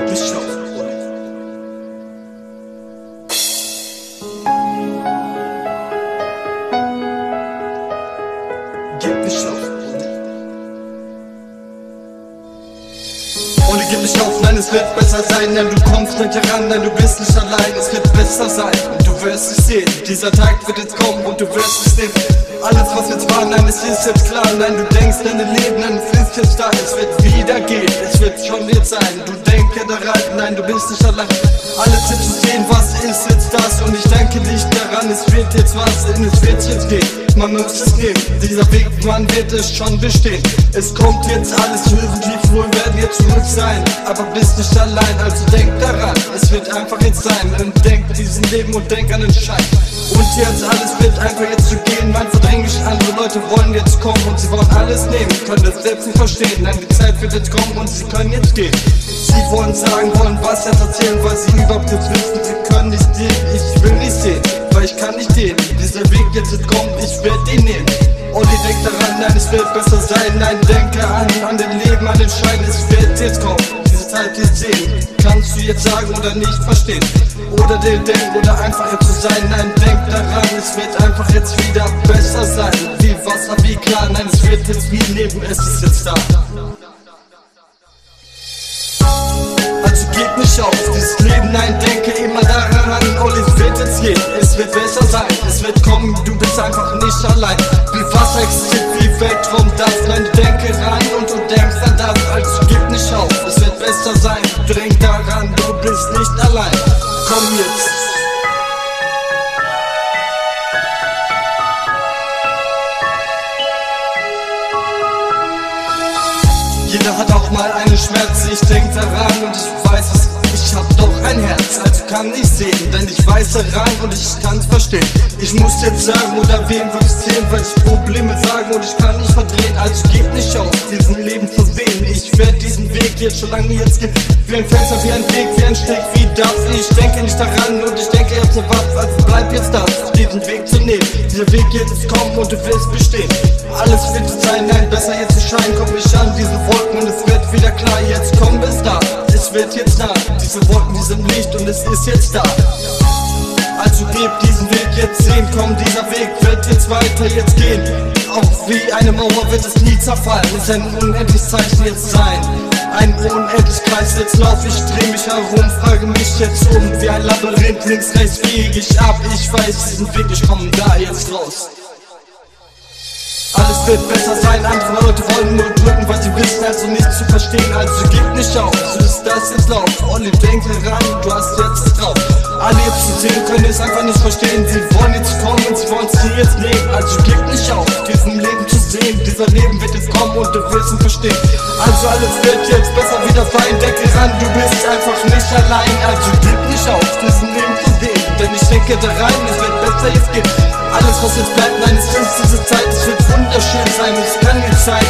nicht auf. Olli, gib nicht auf, nein, es wird besser sein, denn du kommst nicht heran, nein, du bist nicht allein, es wird besser sein und du wirst es sehen. Dieser Tag wird jetzt kommen und du wirst es nehmen. Alles, was jetzt war, nein, es ist jetzt klar, nein, du denkst an dein Leben, nein, es ist jetzt da, es wird wieder gehen, es wird schon jetzt sein. Du denke daran, nein, du bist nicht allein. Alles jetzt zu sehen, was ist jetzt das und ich denke nicht daran, es wird jetzt was, denn es wird jetzt gehen. Man muss es nehmen, dieser Weg, man wird es schon bestehen. Es kommt jetzt alles irgendwie wohl, werden jetzt zurück sein, aber bist nicht allein, also denk daran, es wird einfach jetzt sein und denk diesen Leben und denk an den Schein. Und jetzt alles wird einfach jetzt zu gehen, man verdrängt mich, andere Leute wollen jetzt kommen und sie wollen alles nehmen, können das selbst nicht verstehen, nein, die Zeit wird jetzt kommen und sie können jetzt gehen. Sie wollen sagen, wollen was jetzt erzählen, weil sie überhaupt jetzt wissen, sie können nicht sehen, ich will nicht sehen, weil ich kann nicht sehen, dieser Weg jetzt wird kommen, ich werd ihn nehmen. Olli denkt daran, nein, es wird besser sein, nein, denke an, an den Leben, an den Schein, es wird jetzt kommen, Zeit ist sehen. Kannst du jetzt sagen oder nicht verstehen? Oder dir denken oder einfach jetzt zu sein, nein, denk daran, es wird einfach jetzt wieder besser sein. Wie Wasser, wie klar, nein, es wird jetzt wie Leben, es ist jetzt da. Also gib nicht auf, dieses Leben, nein, denke immer daran, Olli, es wird jetzt gehen, es wird besser sein, es wird kommen, du bist einfach nicht allein. Wie Wasser existiert, Komm jetzt. Jeder hat auch mal einen Schmerz, ich denk daran und ich weiß es, ich hab doch ein Herz, also kann ich sehen, denn ich weiß daran und ich kann's verstehen. Ich muss jetzt sagen oder wem würde ich sehen, weil ich Probleme sagen und ich kann nicht verdrehen, also gib nicht auf, diesen Leben diesen jetzt schon lange jetzt gehen, wie ein Fenster, wie ein Weg, wie ein Steg, wie das. Ich denke nicht daran und ich denke jetzt nur was, also bleib jetzt da, diesen Weg zu nehmen. Dieser Weg jetzt kommen und du wirst bestehen. Alles wird sein, nein, besser jetzt zu scheinen, komm ich an diese Wolken und es wird wieder klar, jetzt komm bis da. Es wird jetzt nah, diese Wolken, die sind Licht und es ist jetzt da. Also gib diesen Weg jetzt sehen, komm, dieser Weg wird jetzt weiter jetzt gehen. Auch wie eine Mauer wird es nie zerfallen, es ein unendliches Zeichen jetzt sein. Ein unendlich Kreis, jetzt lauf ich, dreh mich herum, frage mich jetzt um, wie ein Labyrinth, links, rechts bieg ich ab, ich weiß diesen Weg, ich komm da jetzt raus. Alles wird besser sein, andere Leute wollen nur drücken, was sie wissen, also nicht zu verstehen, also gib nicht auf, so ist das jetzt lauf. Olli, denke ran, du hast jetzt drauf. Alle jetzt zu sehen, können es einfach nicht verstehen, sie wollen jetzt kommen sie wollen es hier jetzt nehmen, also gib nicht auf, kommen und du wirst ihn verstehen. Also alles wird jetzt besser wieder sein, denke ran, du bist einfach nicht allein, also gib nicht auf, diesem Leben zu sehen, denn ich denke daran, es wird besser jetzt gehen. Alles was jetzt bleibt, nein, es ist diese Zeit, es wird wunderschön sein, es kann jetzt sein,